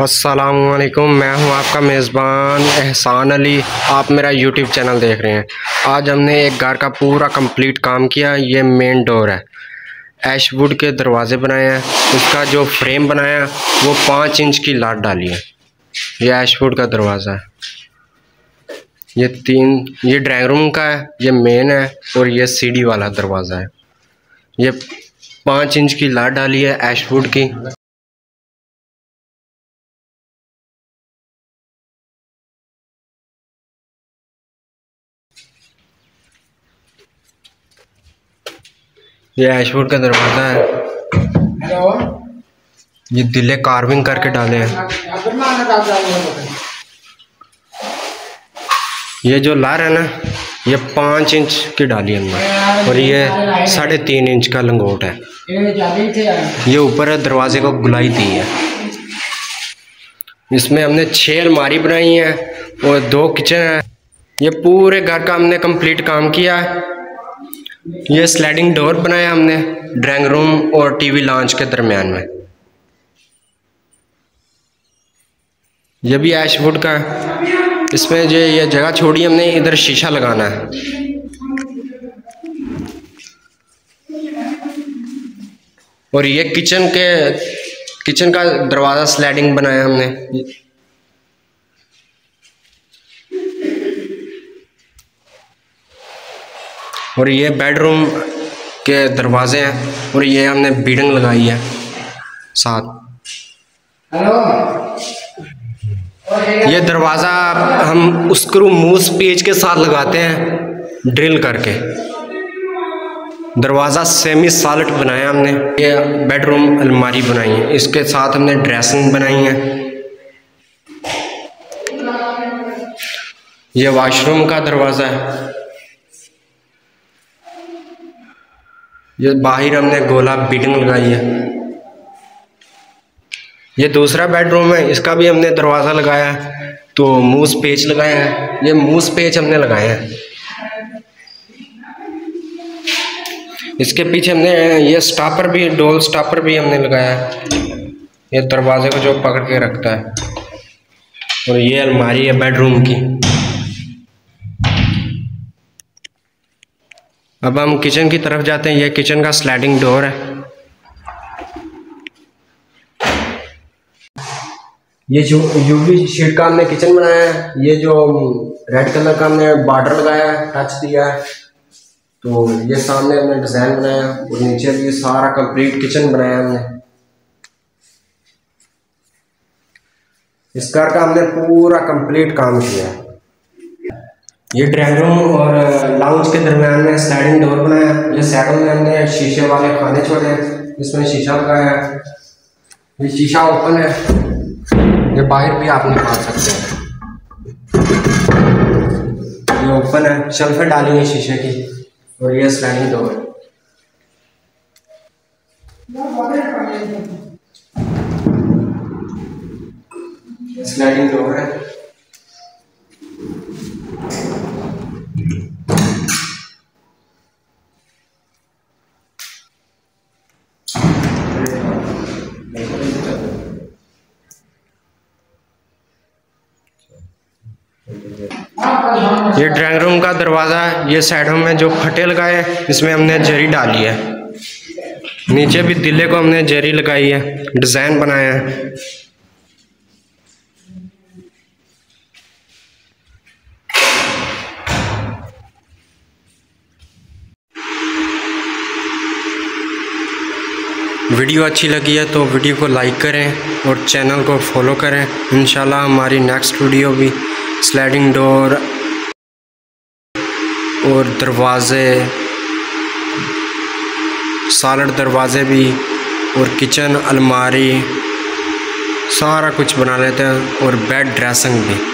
असलकुम मैं हूँ आपका मेज़बान एहसान अली। आप मेरा यूट्यूब चैनल देख रहे हैं। आज हमने एक घर का पूरा कंप्लीट काम किया, ये मेन डोर है। एशवुड के दरवाज़े बनाए हैं। उसका जो फ्रेम बनाया, वो पाँच इंच की लाट डाली है। ये एशवुड का दरवाज़ा है। ये तीन, ये ड्राइंग रूम का है, ये मेन है और ये सीढ़ी वाला दरवाज़ा है। ये पाँच इंच की लाट डाली है एशवुड की। ये एशवुड का दरवाज़ा है। ये दिले कार्विंग करके डाले हैं। ये जो लार है ना, ये पाँच इंच की डाली हमने, और ये साढ़े तीन इंच का लंगोट है। ये ऊपर है, दरवाजे को गुलाई दी है। इसमें हमने छः अलमारी बनाई है, और दो किचन है। ये पूरे घर का हमने कंप्लीट काम किया है। ये स्लाइडिंग डोर बनाया हमने ड्राइंग रूम और टीवी लॉन्च के दरमियान में। ये भी एशवुड का है। इसमें जो ये जगह छोड़ी हमने, इधर शीशा लगाना है। और ये किचन के किचन का दरवाज़ा स्लाइडिंग बनाया हमने। और ये बेडरूम के दरवाजे हैं और ये हमने बीडिंग लगाई है साथ। ये दरवाज़ा हम स्क्रू मूस पेज के साथ लगाते हैं ड्रिल करके। दरवाज़ा सेमी सॉलिड बनाया हमने। ये बेडरूम अलमारी बनाई है। इसके साथ हमने ड्रेसिंग बनाई है। ये वॉशरूम का दरवाज़ा है। ये बाहर हमने गोला बीटिंग लगाई है। ये दूसरा बेडरूम है, इसका भी हमने दरवाज़ा लगाया है तो मूस पेच लगाया है, ये मूस पेच हमने लगाए हैं। इसके पीछे हमने, ये स्टापर भी डोल स्टापर भी हमने लगाया है। ये दरवाजे को जो पकड़ के रखता है। और ये अलमारी है बेडरूम की। अब हम किचन की तरफ़ जाते हैं। ये किचन का स्लाइडिंग डोर है। ये जो यूवी शीट का हमने किचन बनाया है, ये जो रेड कलर का हमने बॉर्डर लगाया है टच दिया है। तो ये सामने हमने डिज़ाइन बनाया और नीचे भी सारा कंप्लीट किचन बनाया हमने। इस कार का हमने पूरा कंप्लीट काम किया ये ड्राइंग रूम और लाउंज के दरमियान में स्लाइडिंग डोर बनाया ये साइडों में हमने शीशे वाले खाने छोड़े हैं इसमें शीशा लगाया। है ये शीशा ओपन है। ये बाहर भी आप निकाल सकते हैं। ये ओपन है। शेल्फें डाली है शीशे की। और ये स्लाइडिंग डोर स्लाइडिंग डोर है। ये ड्राइंग रूम का दरवाज़ा है ये साइडों में जो फटे लगाए हैं, इसमें हमने जरी डाली है। नीचे भी दिले को हमने जरी लगाई है डिज़ाइन बनाया है। वीडियो अच्छी लगी है तो वीडियो को लाइक करें और चैनल को फॉलो करें। इन हमारी नेक्स्ट वीडियो भी स्लाइडिंग डोर और दरवाज़े सालड दरवाज़े भी और किचन अलमारी, सारा कुछ बना लेते हैं और बेड ड्रेसिंग भी।